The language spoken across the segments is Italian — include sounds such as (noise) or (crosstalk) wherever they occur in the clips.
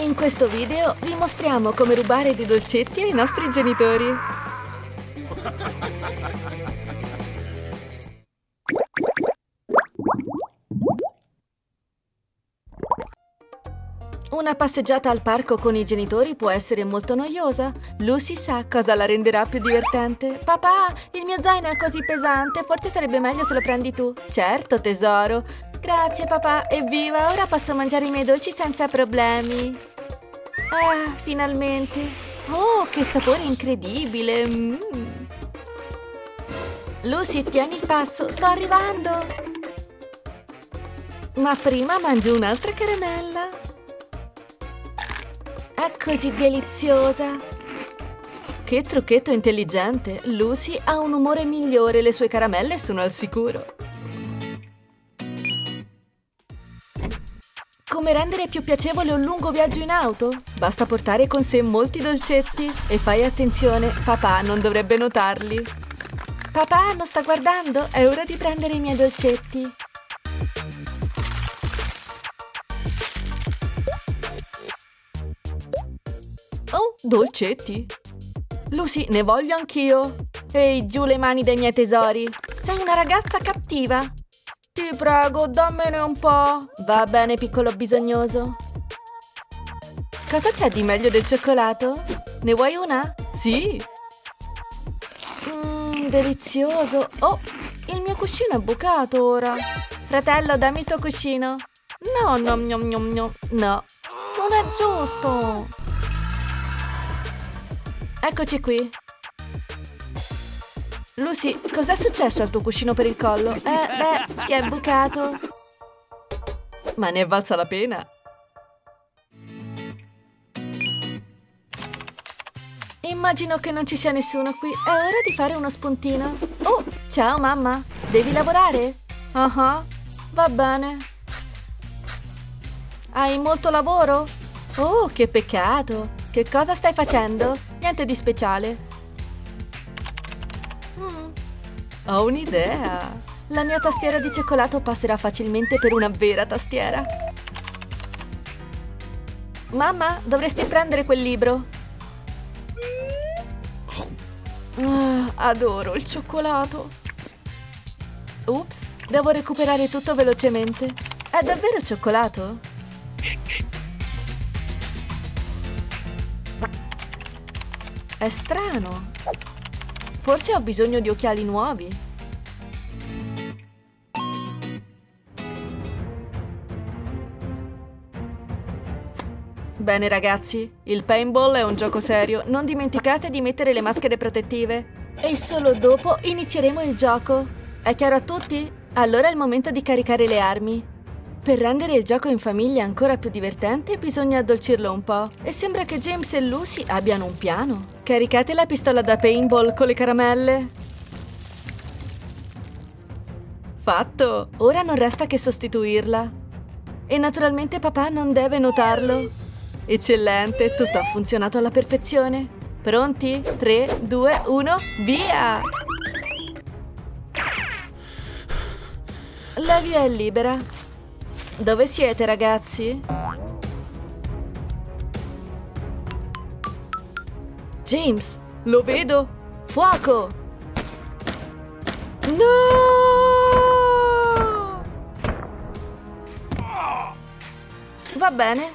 In questo video vi mostriamo come rubare dei dolcetti ai nostri genitori. Una passeggiata al parco con i genitori può essere molto noiosa. Lucy sa cosa la renderà più divertente. Papà, il mio zaino è così pesante, forse sarebbe meglio se lo prendi tu. Certo, tesoro. Grazie, papà. Evviva, ora posso mangiare i miei dolci senza problemi. Ah, finalmente. Oh, che sapore incredibile. Mm. Lucy, tieni il passo, sto arrivando. Ma prima mangio un'altra caramella. È così deliziosa! Che trucchetto intelligente! Lucy ha un umore migliore, le sue caramelle sono al sicuro. Come rendere più piacevole un lungo viaggio in auto? Basta portare con sé molti dolcetti e fai attenzione, papà non dovrebbe notarli. Papà non sta guardando, è ora di prendere i miei dolcetti. Oh, dolcetti! Lucy, ne voglio anch'io! Ehi, giù le mani dai miei tesori! Sei una ragazza cattiva! Ti prego, dammene un po'! Va bene, piccolo bisognoso! Cosa c'è di meglio del cioccolato? Ne vuoi una? Sì! Mmm, delizioso! Oh, il mio cuscino è bucato ora! Fratello, dammi il tuo cuscino! No, no, no, no, no, no! Non è giusto! Eccoci qui. Lucy, cos'è successo al tuo cuscino per il collo? Eh, beh, si è bucato. Ma ne è valsa la pena. Immagino che non ci sia nessuno qui. È ora di fare uno spuntino. Oh, ciao mamma. Devi lavorare? Ah, uh -huh. va bene. Hai molto lavoro? Oh, che peccato. Che cosa stai facendo? Niente di speciale. Ho un'idea. La mia tastiera di cioccolato passerà facilmente per una vera tastiera. Mamma, dovresti prendere quel libro. Ah, adoro il cioccolato. Ups, devo recuperare tutto velocemente. È davvero cioccolato? È strano. Forse ho bisogno di occhiali nuovi. Bene ragazzi, il paintball è un gioco serio, non dimenticate di mettere le maschere protettive. E solo dopo inizieremo il gioco. È chiaro a tutti? Allora è il momento di caricare le armi. Per rendere il gioco in famiglia ancora più divertente bisogna addolcirlo un po'. E sembra che James e Lucy abbiano un piano. Caricate la pistola da paintball con le caramelle. Fatto! Ora non resta che sostituirla. E naturalmente papà non deve notarlo. Eccellente, tutto ha funzionato alla perfezione. Pronti? 3, 2, 1, via! La via è libera. Dove siete, ragazzi? James, lo vedo! Fuoco! No! Va bene.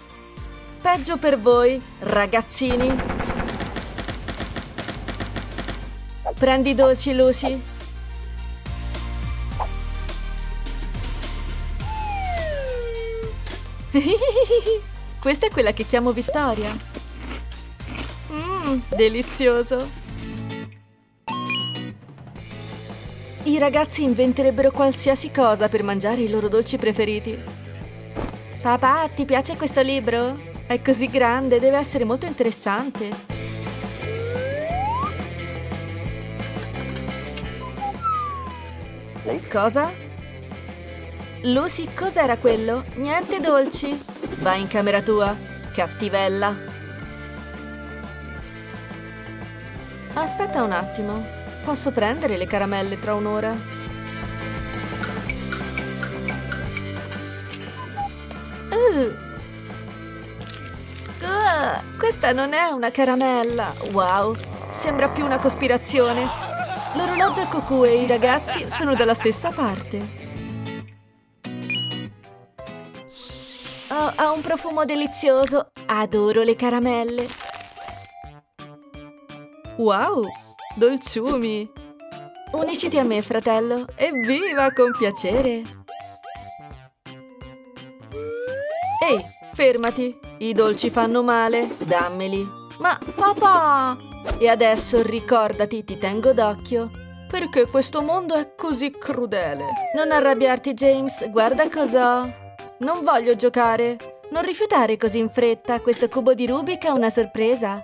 Peggio per voi, ragazzini. Prendi i dolci, Lucy. (laughs) Questa è quella che chiamo Vittoria. Mmm, delizioso. I ragazzi inventerebbero qualsiasi cosa per mangiare i loro dolci preferiti. Papà, ti piace questo libro? È così grande, deve essere molto interessante. Cosa? Lucy, cos'era quello? Niente dolci? Vai in camera tua, cattivella. Aspetta un attimo. Posso prendere le caramelle tra un'ora? Uh. Uh, questa non è una caramella. Wow, sembra più una cospirazione. L'orologio Cucù e i ragazzi sono dalla stessa parte. Ha un profumo delizioso. Adoro le caramelle. Wow, dolciumi. Unisciti a me, fratello. Evviva, con piacere. Ehi, fermati. I dolci fanno male. Dammeli. Ma, papà! E adesso ricordati, ti tengo d'occhio. Perché questo mondo è così crudele? Non arrabbiarti, James. Guarda cos'ho. Non voglio giocare. Non rifiutare così in fretta. Questo cubo di Rubik è una sorpresa.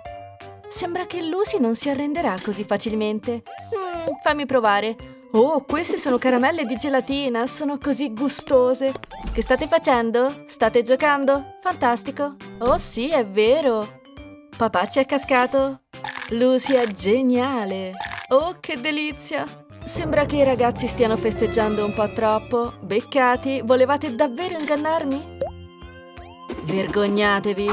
Sembra che Lucy non si arrenderà così facilmente. Mm, fammi provare. Oh, queste sono caramelle di gelatina, sono così gustose. Che state facendo? State giocando? Fantastico. Oh sì, è vero. Papà ci è cascato. Lucy è geniale. Oh, che delizia. Sembra che i ragazzi stiano festeggiando un po' troppo. Beccati, volevate davvero ingannarmi? Vergognatevi.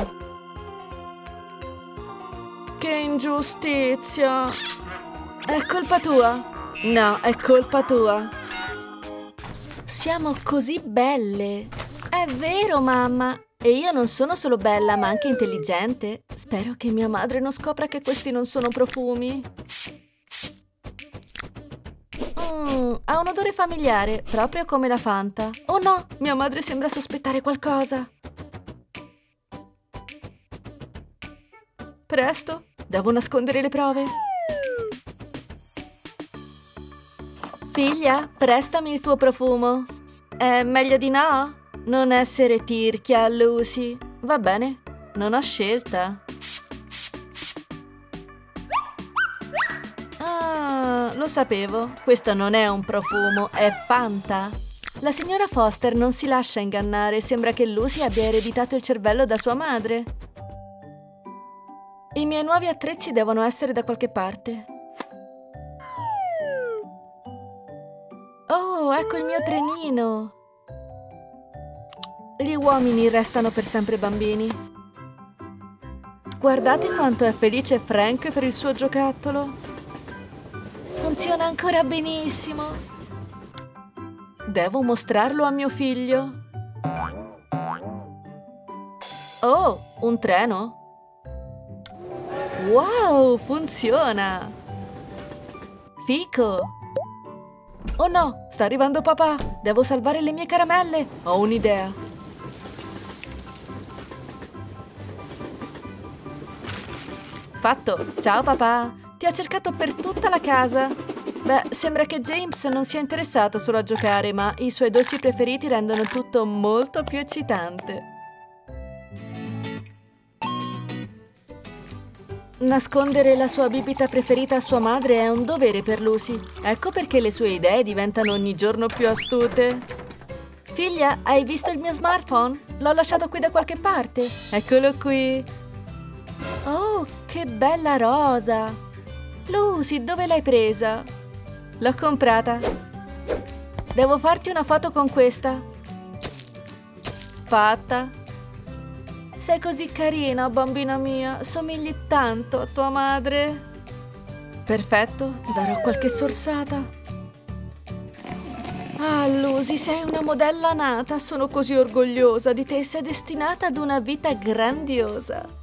Che ingiustizia! È colpa tua? No, è colpa tua. Siamo così belle. È vero, mamma. E io non sono solo bella, ma anche intelligente. Spero che mia madre non scopra che questi non sono profumi. Mm, ha un odore familiare, proprio come la Fanta. Oh no, mia madre sembra sospettare qualcosa. Presto, devo nascondere le prove. Figlia, prestami il tuo profumo. È meglio di no? Non essere tirchia, Lucy. Va bene, non ho scelta. Lo sapevo. Questo non è un profumo, è Fanta. La signora Foster non si lascia ingannare. Sembra che Lucy abbia ereditato il cervello da sua madre. I miei nuovi attrezzi devono essere da qualche parte. Oh, ecco il mio trenino! Gli uomini restano per sempre bambini. Guardate quanto è felice Frank per il suo giocattolo. Funziona ancora benissimo. Devo mostrarlo a mio figlio. Oh, un treno? Wow, funziona! Fico! Oh no, sta arrivando papà! Devo salvare le mie caramelle! Ho un'idea! Fatto! Ciao papà! Ti ho cercato per tutta la casa! Beh, sembra che James non sia interessato solo a giocare, ma i suoi dolci preferiti rendono tutto molto più eccitante. Nascondere la sua bibita preferita a sua madre è un dovere per Lucy. Ecco perché le sue idee diventano ogni giorno più astute. Figlia, hai visto il mio smartphone? L'ho lasciato qui da qualche parte. Eccolo qui. Oh, che bella rosa! Lucy, dove l'hai presa? L'ho comprata. Devo farti una foto con questa. Fatta. Sei così carina, bambina mia. Somigli tanto a tua madre. Perfetto, darò qualche sorsata. Ah, Lucy, sei una modella nata. Sono così orgogliosa di te. Sei destinata ad una vita grandiosa.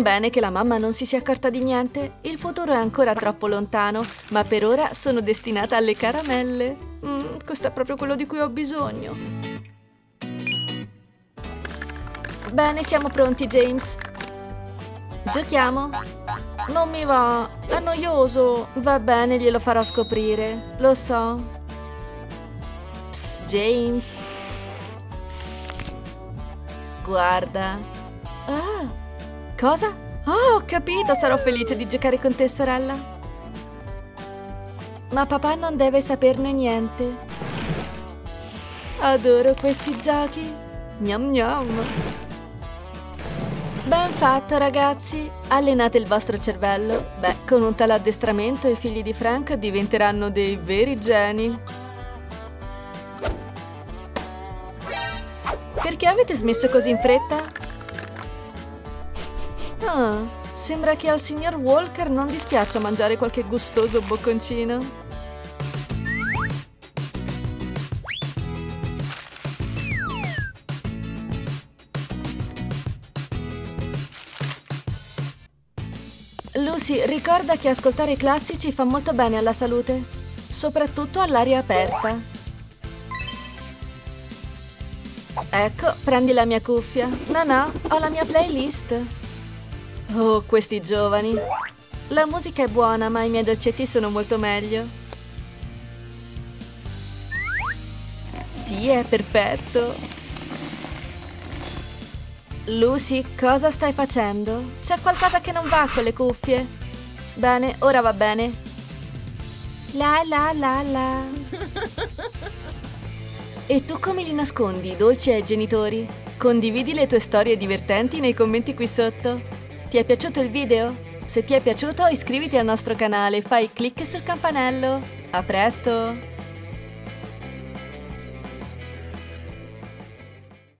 Bene che la mamma non si sia accorta di niente. Il futuro è ancora troppo lontano, ma per ora sono destinata alle caramelle. Mm, questo è proprio quello di cui ho bisogno. Bene, siamo pronti, James. Giochiamo? Non mi va, è noioso. Va bene, glielo farò scoprire. Lo so. Psst, James. Guarda. Ah, cosa? Oh, ho capito, sarò felice di giocare con te, sorella. Ma papà non deve saperne niente. Adoro questi giochi. Gnam gnam. Ben fatto, ragazzi. Allenate il vostro cervello. Beh, con un tale addestramento i figli di Frank diventeranno dei veri geni. Perché avete smesso così in fretta? Ah, sembra che al signor Walker non dispiaccia mangiare qualche gustoso bocconcino. Lucy, ricorda che ascoltare i classici fa molto bene alla salute, soprattutto all'aria aperta. Ecco, prendi la mia cuffia. No, no, ho la mia playlist. Oh, questi giovani. La musica è buona, ma i miei dolcetti sono molto meglio. Sì, è perfetto. Lucy, cosa stai facendo? C'è qualcosa che non va con le cuffie? Bene, ora va bene. La la la la. E tu come li nascondi, dolci ai genitori? Condividi le tue storie divertenti nei commenti qui sotto. Ti è piaciuto il video? Se ti è piaciuto iscriviti al nostro canale e fai clic sul campanello. A presto!